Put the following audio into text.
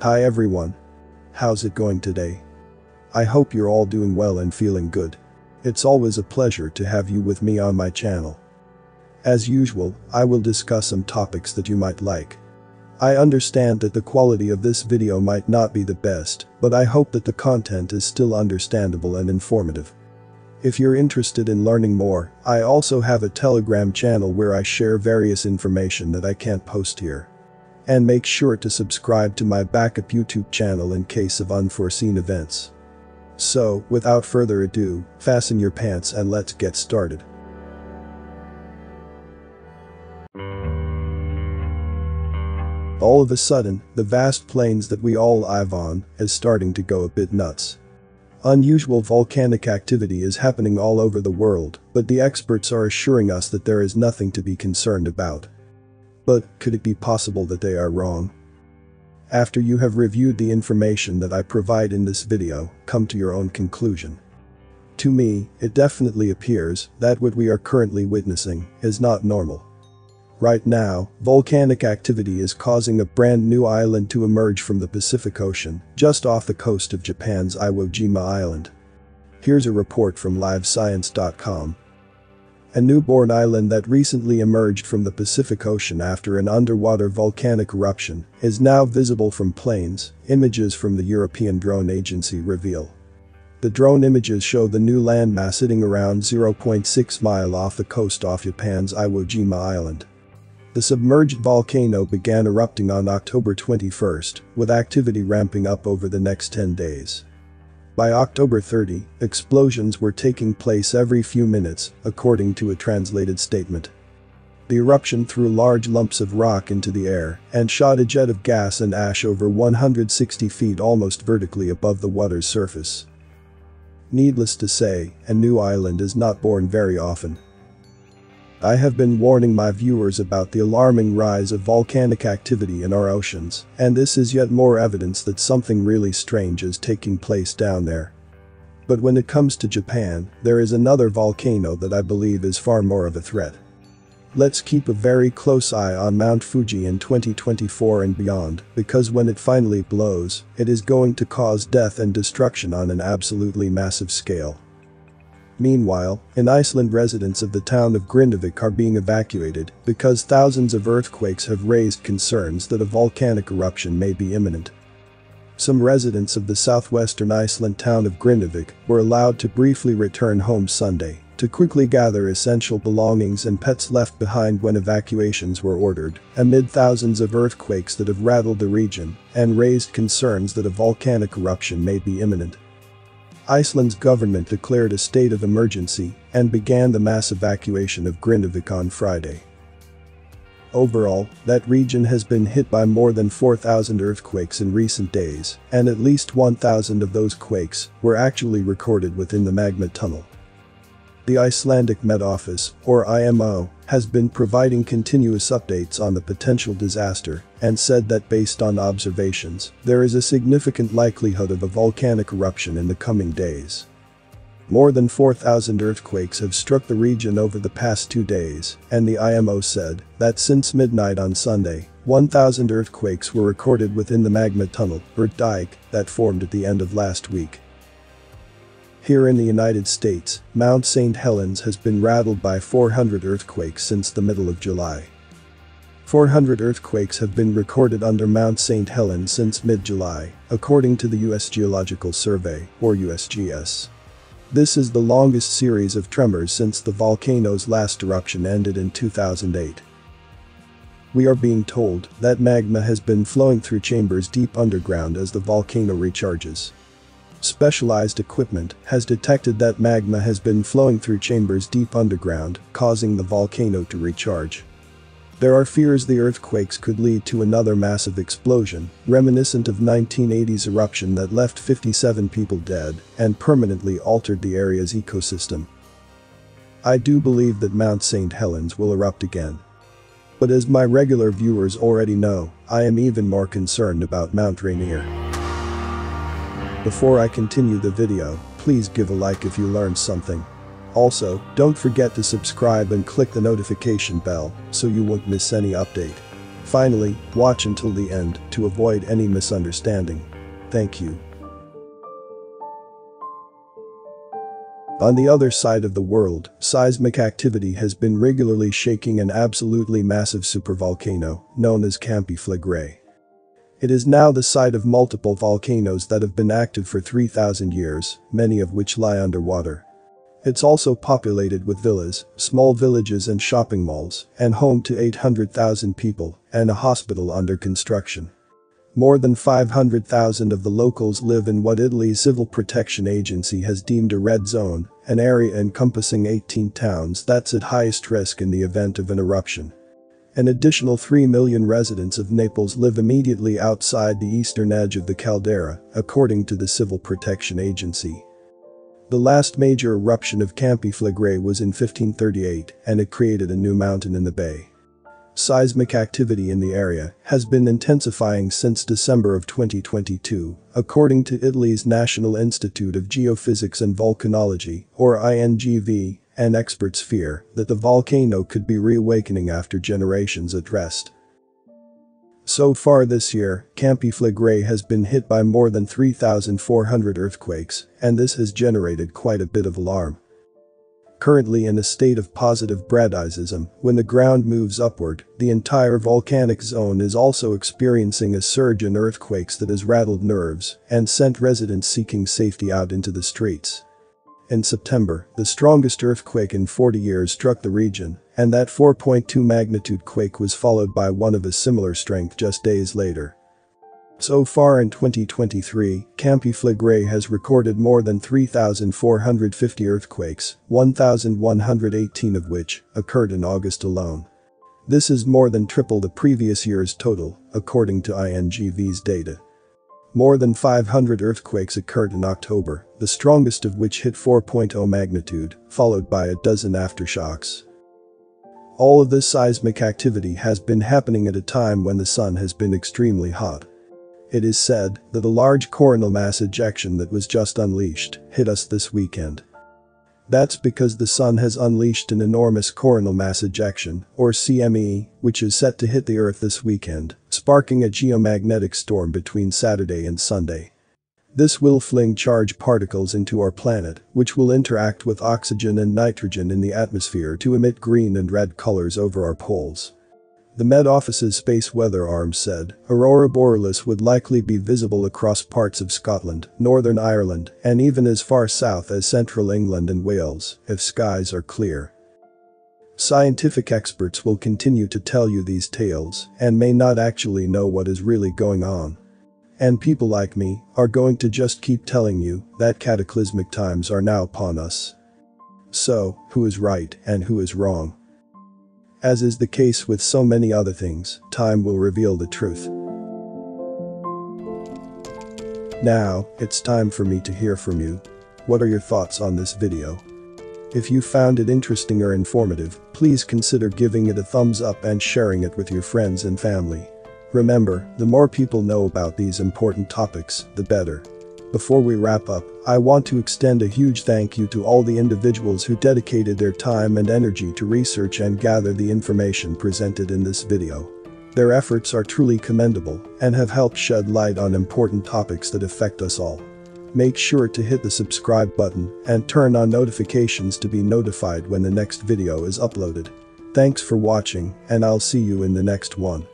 Hi everyone. How's it going today? I hope you're all doing well and feeling good. It's always a pleasure to have you with me on my channel. As usual, I will discuss some topics that you might like. I understand that the quality of this video might not be the best, but I hope that the content is still understandable and informative. If you're interested in learning more, I also have a telegram channel where I share various information that I can't post here. And make sure to subscribe to my backup YouTube channel in case of unforeseen events. So, without further ado, fasten your pants and let's get started. All of a sudden, the vast plains that we all live on is starting to go a bit nuts. Unusual volcanic activity is happening all over the world, but the experts are assuring us that there is nothing to be concerned about. But, could it be possible that they are wrong? After you have reviewed the information that I provide in this video, come to your own conclusion. To me, it definitely appears that what we are currently witnessing is not normal. Right now, volcanic activity is causing a brand new island to emerge from the Pacific Ocean, just off the coast of Japan's Iwo Jima Island. Here's a report from livescience.com. A newborn island that recently emerged from the Pacific Ocean after an underwater volcanic eruption is now visible from planes, images from the European Drone Agency reveal. The drone images show the new landmass sitting around 0.6 mile off the coast off Japan's Iwo Jima Island. The submerged volcano began erupting on October 21, with activity ramping up over the next 10 days. By October 30, explosions were taking place every few minutes, according to a translated statement. The eruption threw large lumps of rock into the air and shot a jet of gas and ash over 160 feet almost vertically above the water's surface. Needless to say, a new island is not born very often. I have been warning my viewers about the alarming rise of volcanic activity in our oceans, and this is yet more evidence that something really strange is taking place down there. But when it comes to Japan, there is another volcano that I believe is far more of a threat. Let's keep a very close eye on Mount Fuji in 2024 and beyond, because when it finally blows, it is going to cause death and destruction on an absolutely massive scale. Meanwhile, in Iceland residents of the town of Grindavik are being evacuated because thousands of earthquakes have raised concerns that a volcanic eruption may be imminent. Some residents of the southwestern Iceland town of Grindavik were allowed to briefly return home Sunday to quickly gather essential belongings and pets left behind when evacuations were ordered, amid thousands of earthquakes that have rattled the region and raised concerns that a volcanic eruption may be imminent. Iceland's government declared a state of emergency and began the mass evacuation of Grindavik on Friday. Overall, that region has been hit by more than 4,000 earthquakes in recent days, and at least 1,000 of those quakes were actually recorded within the magma tunnel. The Icelandic Met Office, or IMO, has been providing continuous updates on the potential disaster and said that based on observations, there is a significant likelihood of a volcanic eruption in the coming days. More than 4,000 earthquakes have struck the region over the past two days, and the IMO said that since midnight on Sunday, 1,000 earthquakes were recorded within the magma tunnel, or dike, that formed at the end of last week. Here in the United States, Mount St. Helens has been rattled by 400 earthquakes since the middle of July. 400 earthquakes have been recorded under Mount St. Helens since mid-July, according to the U.S. Geological Survey, or USGS. This is the longest series of tremors since the volcano's last eruption ended in 2008. We are being told that magma has been flowing through chambers deep underground as the volcano recharges. Specialized equipment has detected that magma has been flowing through chambers deep underground, causing the volcano to recharge. There are fears the earthquakes could lead to another massive explosion, reminiscent of 1980's eruption that left 57 people dead and permanently altered the area's ecosystem. I do believe that Mount St. Helens will erupt again. But as my regular viewers already know, I am even more concerned about Mount Rainier. Before I continue the video, please give a like if you learned something. Also, don't forget to subscribe and click the notification bell so you won't miss any update. Finally, watch until the end to avoid any misunderstanding. Thank you. On the other side of the world, seismic activity has been regularly shaking an absolutely massive supervolcano, known as Campi Flegrei. It is now the site of multiple volcanoes that have been active for 3,000 years, many of which lie underwater. It's also populated with villas, small villages and shopping malls, and home to 800,000 people, and a hospital under construction. More than 500,000 of the locals live in what Italy's Civil Protection Agency has deemed a red zone, an area encompassing 18 towns that's at highest risk in the event of an eruption. An additional 3 million residents of Naples live immediately outside the eastern edge of the caldera, according to the Civil Protection Agency. The last major eruption of Campi Flegrei was in 1538 and it created a new mountain in the bay. Seismic activity in the area has been intensifying since December of 2022, according to Italy's National Institute of Geophysics and Volcanology, or INGV, and experts fear that the volcano could be reawakening after generations at rest. So far this year, Campi Flegrei has been hit by more than 3,400 earthquakes, and this has generated quite a bit of alarm currently in a state of positive bradyseism, when the ground moves upward, the entire volcanic zone is also experiencing a surge in earthquakes that has rattled nerves and sent residents seeking safety out into the streets. In September, the strongest earthquake in 40 years struck the region, and that 4.2 magnitude quake was followed by one of a similar strength just days later. So far in 2023, Campi Flegrei has recorded more than 3,450 earthquakes, 1,118 of which occurred in August alone. This is more than triple the previous year's total, according to INGV's data. More than 500 earthquakes occurred in October, the strongest of which hit 4.0 magnitude, followed by a dozen aftershocks. All of this seismic activity has been happening at a time when the sun has been extremely hot. It is said that a large coronal mass ejection that was just unleashed hit us this weekend. That's because the sun has unleashed an enormous coronal mass ejection, or CME, which is set to hit the earth this weekend, sparking a geomagnetic storm between Saturday and Sunday. This will fling charged particles into our planet, which will interact with oxygen and nitrogen in the atmosphere to emit green and red colors over our poles. The Met Office's Space Weather Arm said, Aurora Borealis would likely be visible across parts of Scotland, Northern Ireland, and even as far south as central England and Wales, if skies are clear. Scientific experts will continue to tell you these tales and may not actually know what is really going on. And people like me are going to just keep telling you that cataclysmic times are now upon us. So, who is right and who is wrong? As is the case with so many other things, time will reveal the truth. Now, it's time for me to hear from you. What are your thoughts on this video? If you found it interesting or informative, please consider giving it a thumbs up and sharing it with your friends and family. Remember, the more people know about these important topics, the better. Before we wrap up, I want to extend a huge thank you to all the individuals who dedicated their time and energy to research and gather the information presented in this video. Their efforts are truly commendable and have helped shed light on important topics that affect us all. Make sure to hit the subscribe button and turn on notifications to be notified when the next video is uploaded. Thanks for watching and I'll see you in the next one.